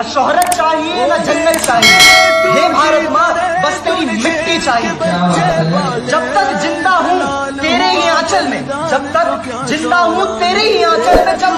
शोहरत चाहिए ना जन्नत चाहिए? हे भारत माँ, बस तेरी मिट्टी चाहिए। जब तक ज़िंदा हूँ, तेरे ही आंचल में। जब तक ज़िंदा हूँ, तेरे ही आंचल में, जब